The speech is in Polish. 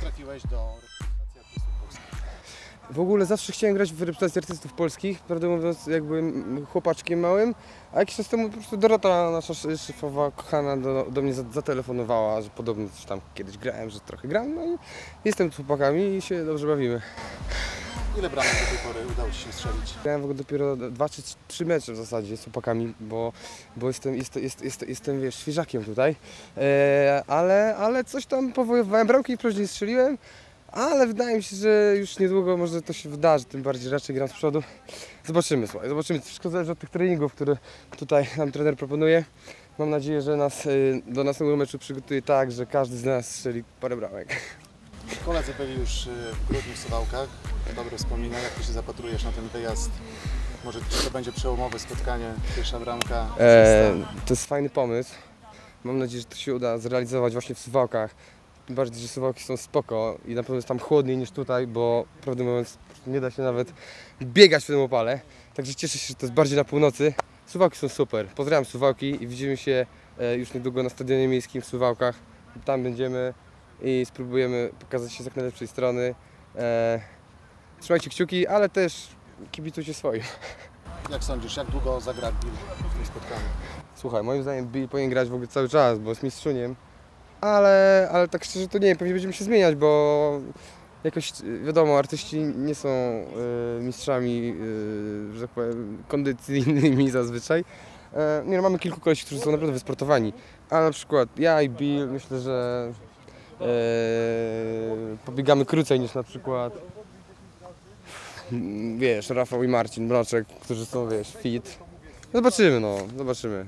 trafiłeś do reprezentacji artystów polskich? W ogóle zawsze chciałem grać w reprezentacji artystów polskich, prawdę mówiąc, jak byłem chłopaczkiem małym, a jakiś czas temu po prostu Dorota, nasza sz- szefowa kochana, do, do mnie za- zatelefonowała, że podobno coś tam kiedyś grałem, że trochę gram, no i jestem z chłopakami i się dobrze bawimy. Ile bramek do tej pory udało Ci się strzelić? Grałem w ogóle dopiero dwa czy trzy mecze w zasadzie z chłopakami, bo, bo jestem, jest, jest, jest, jestem wiesz, świeżakiem tutaj, e, ale, ale coś tam powojowałem, bramki później strzeliłem, ale wydaje mi się, że już niedługo może to się wydarzy, tym bardziej raczej gram z przodu. Zobaczymy, słuchaj, zobaczymy, wszystko zależy od tych treningów, które tutaj nam trener proponuje. Mam nadzieję, że nas y, do następnego meczu przygotuje tak, że każdy z nas strzeli parę bramek. Koledzy byli już y, w grudniu w Suwałkach. Dobre wspomnienia. Jak Ty się zapatrujesz na ten wyjazd? Może to będzie przełomowe spotkanie, pierwsza bramka. E, to jest fajny pomysł. Mam nadzieję, że to się uda zrealizować właśnie w Suwałkach. Tym bardziej, że Suwałki są spoko i na pewno jest tam chłodniej niż tutaj, bo prawdę mówiąc nie da się nawet biegać w tym opale. Także cieszę się, że to jest bardziej na północy. Suwałki są super. Pozdrawiam Suwałki i widzimy się e, już niedługo na stadionie miejskim w Suwałkach. Tam będziemy i spróbujemy pokazać się z jak najlepszej strony. E, trzymajcie kciuki, ale też kibicujcie swoim. Jak sądzisz, jak długo zagra Bill w tym spotkaniu? Słuchaj, moim zdaniem Bill powinien grać w ogóle cały czas, bo jest mistrzuniem. Ale, ale tak szczerze to nie wiem, pewnie będziemy się zmieniać, bo jakoś y, wiadomo, artyści nie są y, mistrzami, y, że tak powiem, kondycyjnymi zazwyczaj. E, nie no, mamy kilku kolesi, którzy są naprawdę wysportowani, ale na przykład ja i Bill myślę, że e, pobiegamy krócej niż na przykład wiesz, Rafał i Marcin Mroczek, którzy są wiesz, fit. Zobaczymy no, zobaczymy.